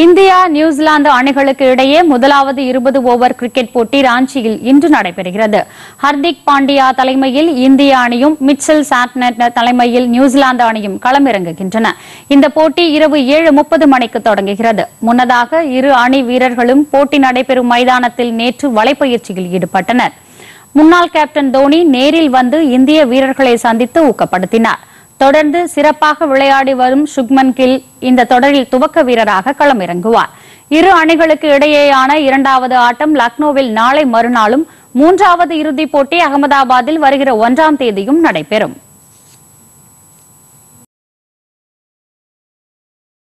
India New Zealand அணிகளுக்கு இடையே முதலாவது இருபது ஓவர் கிரிக்கெட் போட்டி ராஞ்சியில் இன்று நடைபெறுகிறது. ஹர்திக் பாண்டியா தலைமையில் இந்திய அணியும் மிச்சல் சாட்னட் தலைமையில் நியூசிலாந்து அணியும் களமிறங்குகின்றன. இந்த போட்டி இரவு ஏழு முப்பது மணிக்கு தொடங்குகிறது. முன்னதாக இரு அணி வீரர்களும் போட்டி நடைபெறும் மைதானத்தில் நேற்று வலைப்பயிற்சியில் ஈடுபட்டனர். முன்னாள் கேப்டன் தோனி நேரில் வந்து இந்திய வீரர்களை சந்தித்து ஊக்கப்படுத்தினார். தொடர்ந்து சிறப்பாக விளையாடி வரும் சுக்மன் கில் இந்த தொடரில் துவக்க வீரராக களமிறங்குவார். இரு அணிகளுக்கு இடையேயான இரண்டாவது ஆட்டம் லக்னோவில் நாளை மறுநாளும் மூன்றாவது இறுதிப் போட்டி அகமதாபாத்தில் வருகிற ஒன்றாம் தேதியும் நடைபெறும்.